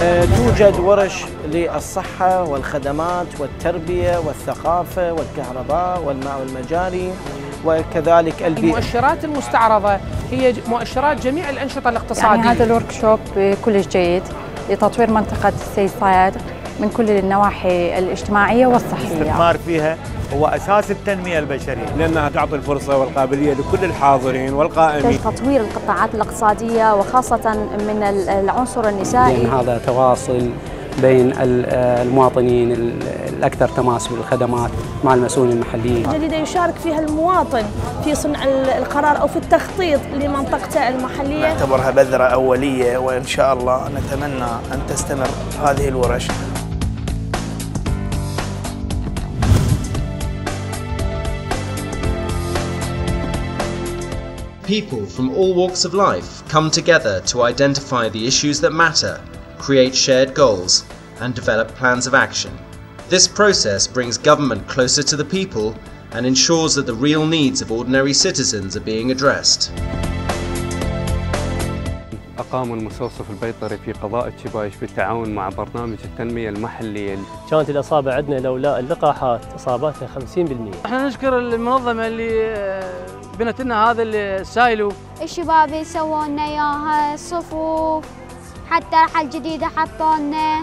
توجد ورش للصحة والخدمات والتربية والثقافة والكهرباء والماء والمجاري وكذلك البيئة المؤشرات المستعرضة هي مؤشرات جميع الأنشطة الاقتصادية. يعني هذا الورك شوب كلش جيد لتطوير منطقة السيد صياد من كل النواحي الاجتماعية والصحية. الاستثمار فيها هو أساس التنمية البشرية. لأنها تعطي الفرصة والقابلية لكل الحاضرين والقائمين. تطوير القطاعات الاقتصادية وخاصة من العنصر النسائي. لأن هذا تواصل بين ال- المواطنين ال- الأكثر تماس بالخدمات مع المسؤولين المحليين. جديدة يشارك فيها المواطن في صنع القرار أو في التخطيط لمنطقته المحلية. نعتبرها بذرة أولية وإن شاء الله نتمنى أن تستمر هذه الورش. People from all walks of life come together to identify the issues that matter, create shared goals, and develop plans of action. This process brings government closer to the people and ensures that the real needs of ordinary citizens are being addressed. أقام المستوصف البيطري في قضاء الشبايش بالتعاون مع برنامج التنمية المحلية كانت الإصابة عندنا لولا اللقاحات إصاباتها 50% احنا نشكر المنظمة اللي بنت لنا هذا السايلو الشباب يسوون لنا إياها صفوف. حتى رحل جديدة حطوا لنا